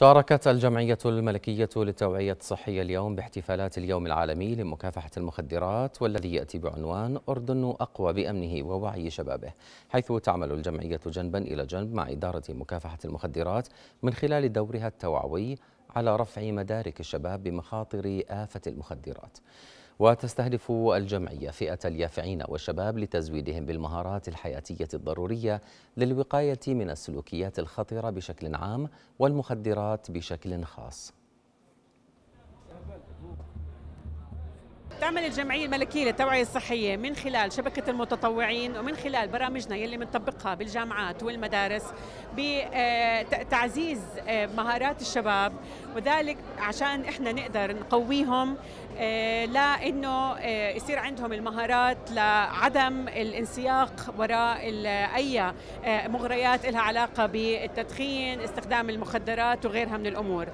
شاركت الجمعية الملكية للتوعية الصحية اليوم باحتفالات اليوم العالمي لمكافحة المخدرات والذي يأتي بعنوان أردن أقوى بأمنه ووعي شبابه حيث تعمل الجمعية جنبا إلى جنب مع إدارة مكافحة المخدرات من خلال دورها التوعوي على رفع مدارك الشباب بمخاطر آفة المخدرات. وتستهدف الجمعية فئة اليافعين والشباب لتزويدهم بالمهارات الحياتية الضرورية للوقاية من السلوكيات الخطرة بشكل عام والمخدرات بشكل خاص. تعمل الجمعية الملكية للتوعية الصحية من خلال شبكة المتطوعين ومن خلال برامجنا يلي بنطبقها بالجامعات والمدارس بتعزيز آه، مهارات الشباب وذلك عشان إحنا نقدر نقويهم آه، لأنه آه، يصير عندهم المهارات لعدم الانسياق وراء أي مغريات لها علاقة بالتدخين، استخدام المخدرات وغيرها من الأمور.